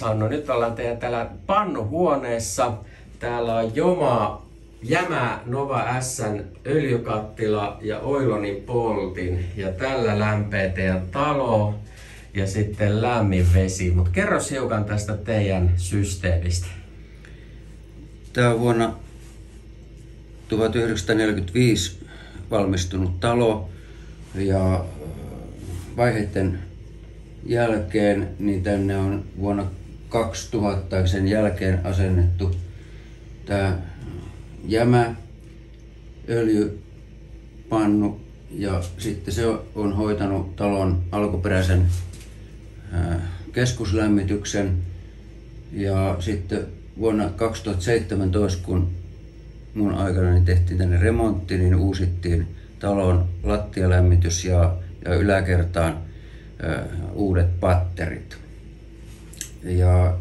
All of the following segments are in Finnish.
Hannu. Nyt ollaan teidän täällä pannuhuoneessa. Täällä on Joma Jämä Nova Sn öljykattila ja Oilonin poltin. Ja tällä lämpee teidän talo ja sitten lämmin vesi. Mutta kerro hiukan tästä teidän systeemistä. Tämä on vuonna 1945 valmistunut talo ja vaiheiden jälkeen niin tänne on vuonna 2000 sen jälkeen asennettu tämä jämä öljypannu ja sitten se on hoitanut talon alkuperäisen keskuslämmityksen ja sitten vuonna 2017 kun mun aikana tehtiin tänne remontti, niin uusittiin talon lattialämmitys ja, ja yläkertaan uudet patterit. Ja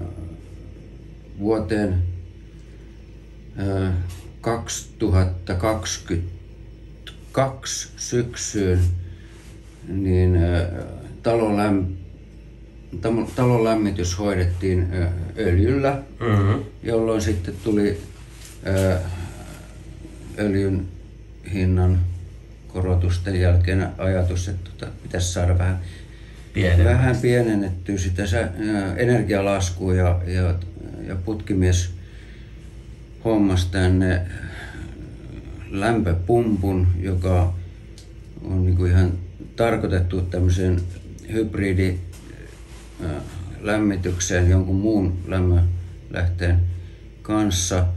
vuoteen ö, 2022 syksyyn niin talon, läm, talon lämmitys hoidettiin ö, öljyllä, mm-hmm. jolloin sitten tuli öljyn hinnan korotusten jälkeen ajatus, että tota, pitäisi saada vähän, vähän pienennettyä sitä energialaskua ja, ja, ja putkimies hommas tänne lämpöpumpun, joka on niin kuin ihan tarkoitettu tämmöiseen hybridi lämmitykseen jonkun muun lämmölähteen kanssa –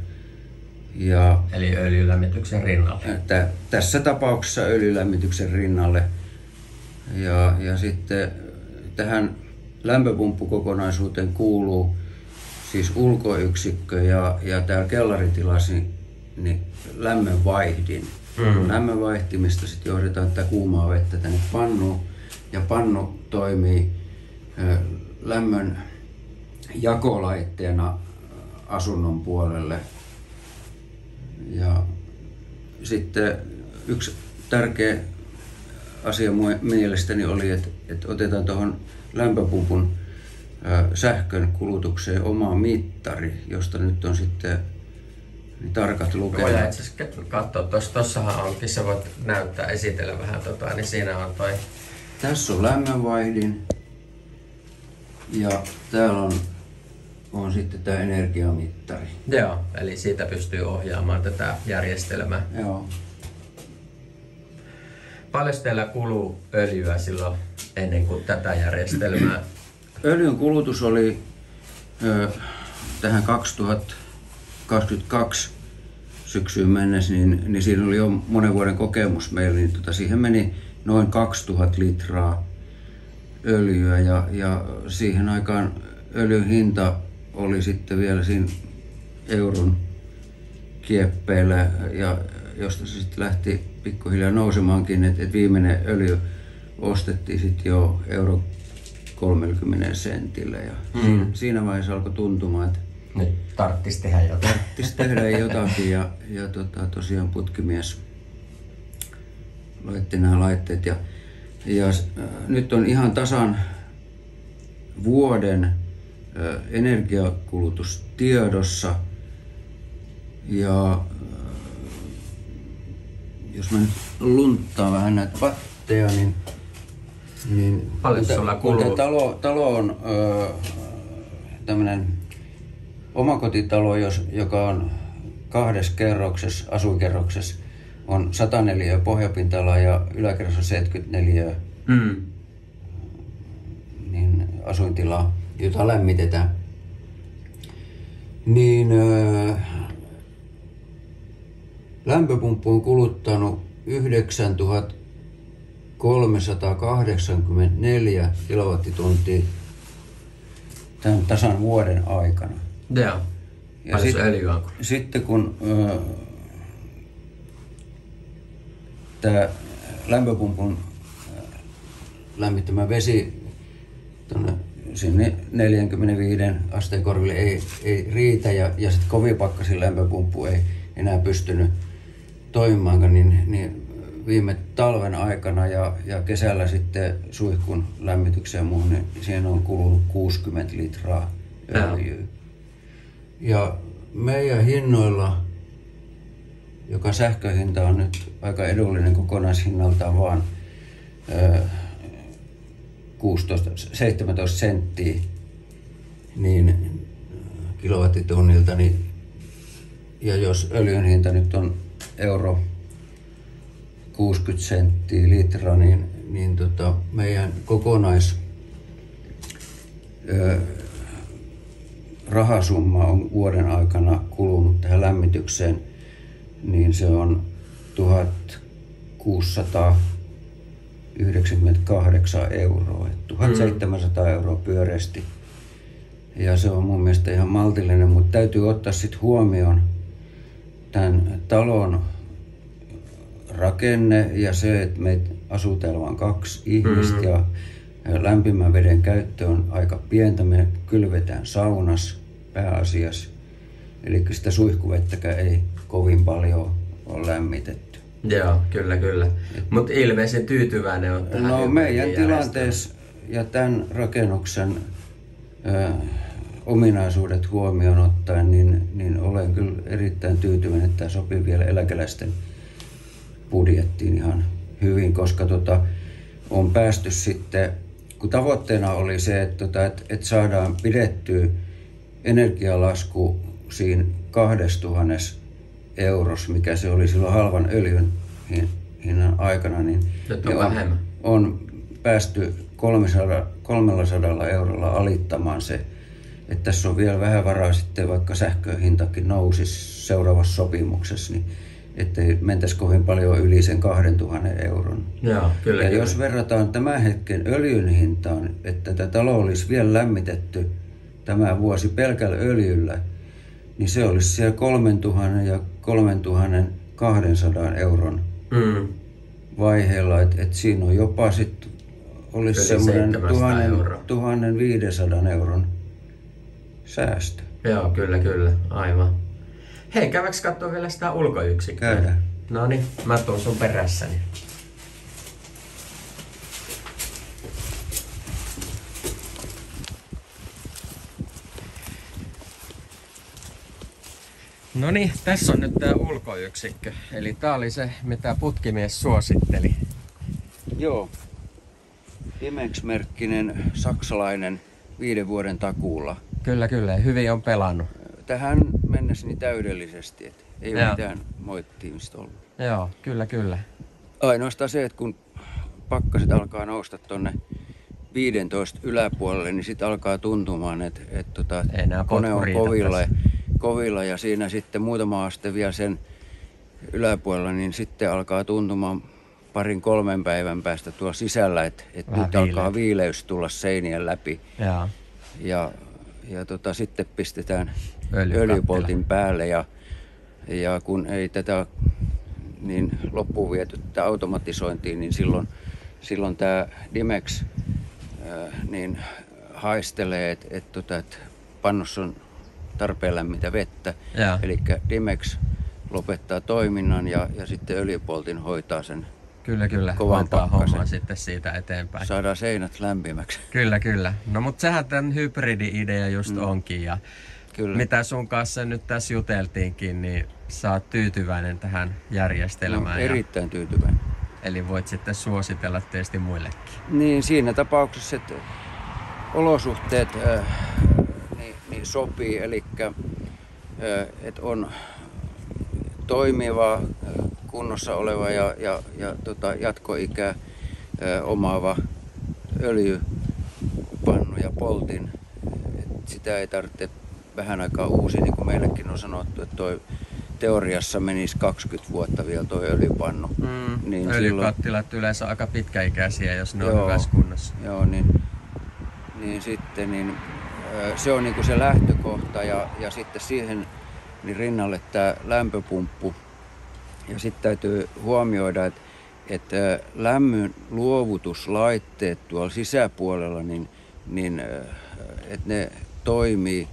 ja, Eli öljylämmityksen rinnalle. Että tässä tapauksessa öljylämmityksen rinnalle. Ja, ja sitten tähän lämpöpumppukokonaisuuteen kuuluu siis ulkoyksikkö ja, ja täällä kellaritilassa niin, niin lämmönvaihdin. Mm. Lämmönvaihtimista sitten johdetaan tätä kuumaa vettä tänne pannuun ja pannu toimii ö, lämmön jakolaitteena asunnon puolelle ja sitten yksi tärkeä asia mielestäni oli, että, että otetaan tuohon lämpöpumpun sähkön kulutukseen oma mittari, josta nyt on sitten niin tarkat lukemat. Voidaan itse asiassa katsoa, tuossa, tuossahan onkin, sä voit näyttää, esitellä vähän tota, niin siinä on toi. Tässä on lämmönvaihdin ja täällä on on sitten tämä energiamittari. Joo, eli siitä pystyy ohjaamaan tätä järjestelmää. Joo. Paljon teillä kuluu öljyä silloin ennen kuin tätä järjestelmää? Öljyn kulutus oli ö, tähän 2022 syksyyn mennessä, niin, niin siinä oli jo monen vuoden kokemus meillä, niin tota, siihen meni noin 2000 litraa öljyä ja, ja siihen aikaan öljyn hinta oli sitten vielä siinä euron kieppeillä ja josta se sitten lähti pikkuhiljaa nousemaankin, että et viimeinen öljy ostettiin sitten jo euro 30 sentillä ja mm. siinä, siinä vaiheessa alkoi tuntumaan, että nyt tarttisi tehdä jotain. Tarttisi tehdä jotakin ja, ja tota, tosiaan putkimies laitti nämä laitteet ja, ja äh, nyt on ihan tasan vuoden energiakulutus tiedossa. Ja jos mä nyt lunttaan vähän näitä patteja, niin, niin Paljon sulla kuluu? Talo, talo on ö, tämmönen omakotitalo, jos, joka on kahdessa kerroksessa, asuinkerroksessa, on 104 pohjapintala ja yläkerrassa 74 mm. niin asuintilaa jota lämmitetään, niin äh, lämpöpumppu on kuluttanut 9384 kilowattituntia tämän tasan vuoden aikana. Joo. Ja sit? Sitten kun äh, tämä lämpöpumpun lämmittämä vesi tuonne sinne 45 asteen korville ei, ei riitä ja, ja sitten kovipakkasin lämpöpumppu ei enää pystynyt toimimaan, niin, niin viime talven aikana ja, ja kesällä sitten suihkun lämmitykseen muuhun, niin siihen on kulunut 60 litraa öljyä. Ja meidän hinnoilla, joka sähköhinta on nyt aika edullinen kokonaishinnaltaan vaan 16, 17 senttiä, niin kilowattitunnilta, niin, ja jos öljyn hinta nyt on euro 60 senttiä litra, niin, niin tota, meidän kokonais ö, rahasumma on vuoden aikana kulunut tähän lämmitykseen, niin se on 1698 euroa, 1700 mm. euroa pyöreästi. Ja se on mun mielestä ihan maltillinen, mutta täytyy ottaa sitten huomioon tämän talon rakenne ja se, että me vain kaksi ihmistä mm. ja lämpimän veden käyttö on aika pientä. Me kylvetään saunas pääasiassa. Eli sitä suihkuvettäkään ei kovin paljon ole lämmitetty. Joo, kyllä, kyllä. Mutta ilmeisen tyytyväinen on tähän No meidän tilanteessa ja tämän rakennuksen ö, ominaisuudet huomioon ottaen, niin, niin olen kyllä erittäin tyytyväinen, että tämä sopii vielä eläkeläisten budjettiin ihan hyvin, koska tota, on päästy sitten, kun tavoitteena oli se, että, tota, että, että saadaan pidettyä energialasku siinä 2000 euros, mikä se oli silloin halvan öljyn hinnan aikana, niin Nyt on, on, on päästy 300, 300 eurolla alittamaan se, että tässä on vielä vähän varaa sitten, vaikka sähköhintakin nousisi seuraavassa sopimuksessa, niin ettei mentäisi kovin paljon yli sen 2000 euron. Joo, kyllä, ja kyllä. jos verrataan tämän hetken öljyn hintaan, että tätä talo olisi vielä lämmitetty tämä vuosi pelkällä öljyllä, niin se olisi siellä 3000 ja 3200 euron mm. vaiheella. Että et siinä on jopa sitten olisi semmoinen 1500 euron säästö. Joo, kyllä, kyllä. Aivan. Hei, käydäänkö katsoa vielä sitä ulkoyksikköä? Käydään. No niin, mä tuun sun perässäni. No niin, tässä on nyt tämä ulkoyksikkö. Eli tää oli se, mitä putkimies suositteli. Joo. Imex-merkkinen saksalainen viiden vuoden takuulla. Kyllä, kyllä. Hyvin on pelannut. Tähän mennessä niin täydellisesti, että ei ole mitään moittimista ollut. Joo, kyllä, kyllä. Ainoastaan se, että kun pakkaset alkaa nousta tonne 15 yläpuolelle, niin sitten alkaa tuntumaan, että, että tota, kone on kovilla, kovilla ja siinä sitten muutama aste vielä sen yläpuolella, niin sitten alkaa tuntumaan parin kolmen päivän päästä tuolla sisällä, että, että nyt viileä. alkaa viileys tulla seinien läpi. Ja, ja, ja tota, sitten pistetään öljypoltin päälle ja, ja kun ei tätä niin loppuun viety tätä automatisointiin, niin silloin, silloin tämä Dimex niin haistelee, että et, tota, et pannossa on tarpeen lämmintä vettä. Eli Dimex lopettaa toiminnan ja, ja sitten öljypoltin hoitaa sen Kyllä, kyllä. Kovan homman sitten siitä eteenpäin. Saadaan seinät lämpimäksi. Kyllä, kyllä. No mutta sehän tämän hybridi-idea just mm. onkin. Ja kyllä. mitä sun kanssa nyt tässä juteltiinkin, niin sä oot tyytyväinen tähän järjestelmään. No, erittäin ja... tyytyväinen. Eli voit sitten suositella tietysti muillekin. Niin, siinä tapauksessa, että olosuhteet äh, niin, niin sopii, eli äh, että on toimiva, kunnossa oleva ja, ja, ja tota, jatkoikä ö, omaava öljypannu ja poltin. Et sitä ei tarvitse vähän aikaa uusi, niin kuin meillekin on sanottu, että toi teoriassa menisi 20 vuotta vielä tuo öljypannu. Mm, niin öljykattilat silloin... yleensä aika pitkäikäisiä, jos ne joo, on hyvässä kunnossa. Joo, niin, niin sitten niin, se on niin kuin se lähtökohta ja, ja sitten siihen niin rinnalle tämä lämpöpumppu. Ja sitten täytyy huomioida, että, että lämmön luovutuslaitteet tuolla sisäpuolella, niin, niin että ne toimii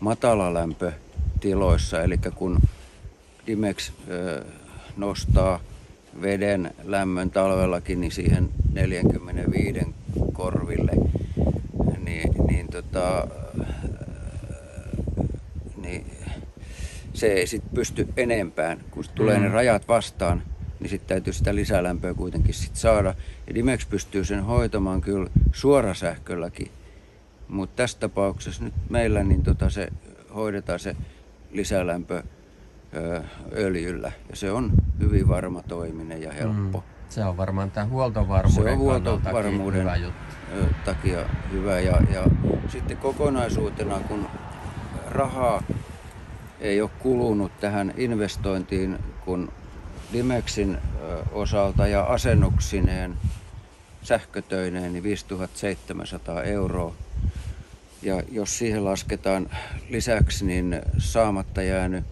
matalalämpötiloissa. Eli kun Dimex nostaa veden lämmön talvellakin niin siihen 45 korville, niin, niin tota, se ei sitten pysty enempään. Kun tulee mm. ne rajat vastaan, niin sitten täytyy sitä lisälämpöä kuitenkin sit saada. Ja Dimex pystyy sen hoitamaan kyllä suorasähkölläkin, mutta tässä tapauksessa nyt meillä niin tota se hoidetaan se lisälämpö ö, öljyllä. Ja se on hyvin varma toiminen ja helppo. Mm. Se on varmaan tämän huoltovarmuuden, se on huoltovarmuuden hyvä juttu. takia hyvä. Ja, ja sitten kokonaisuutena, kun rahaa ei ole kulunut tähän investointiin, kun Dimexin osalta ja asennuksineen sähkötöineen niin 5700 euroa. Ja jos siihen lasketaan lisäksi niin saamatta jäänyt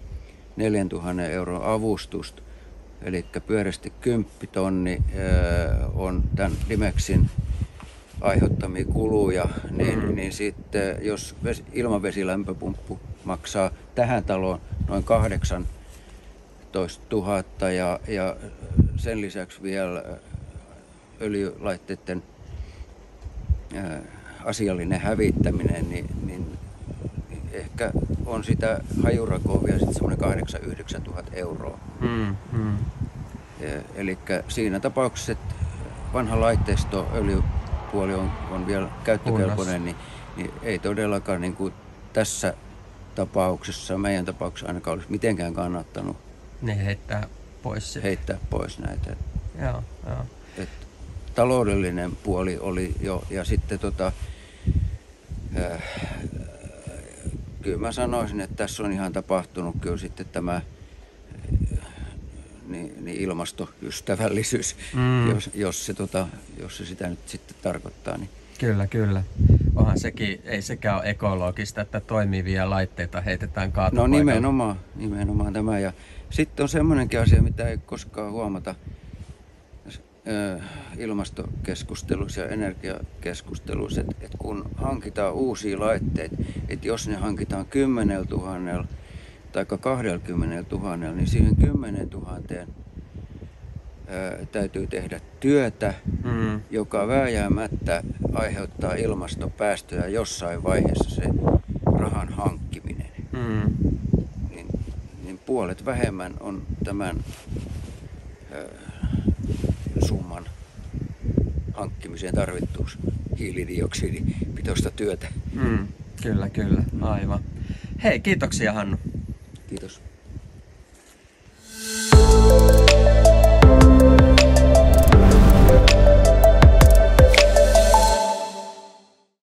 4000 euron avustusta, eli pyörästi 10 tonni on tämän Dimexin aiheuttamia kuluja, niin, mm. niin sitten jos ilmavesilämpöpumppu maksaa tähän taloon noin 18 000 ja, ja sen lisäksi vielä öljylaitteiden asiallinen hävittäminen, niin, niin ehkä on sitä hajurakoa vielä sitten semmoinen 8 9 000 euroa. Mm, mm. Eli siinä tapauksessa, että vanha laitteisto, öljypuoli on, on vielä käyttökelpoinen, niin, niin ei todellakaan niin kuin tässä tapauksessa, meidän tapauksessa ainakaan olisi mitenkään kannattanut ne heittää pois sitä. Heittää pois näitä. Joo, joo. Et taloudellinen puoli oli jo, ja sitten tota, äh, kyllä mä sanoisin, että tässä on ihan tapahtunut kyllä sitten tämä niin, niin ilmastoystävällisyys, mm. jos, jos, se, tota, jos se sitä nyt sitten tarkoittaa. Niin. Kyllä, kyllä. Onhan sekin, ei sekään ole ekologista, että toimivia laitteita heitetään kaatopaikalle. No nimenomaan, nimenomaan tämä. Ja sitten on semmoinenkin asia, mitä ei koskaan huomata ilmastokeskusteluissa ja energiakeskusteluissa, että, että kun hankitaan uusia laitteita, että jos ne hankitaan 10 000 tai 20 000, niin siihen 10 000 täytyy tehdä työtä, mm. joka vääjäämättä aiheuttaa ilmastopäästöjä jossain vaiheessa se rahan hankkiminen. Mm. Niin, niin puolet vähemmän on tämän ö, summan hankkimiseen tarvittuus hiilidioksidipitoista työtä. Mm. Kyllä, kyllä, aivan. Hei, kiitoksia Hannu. Kiitos.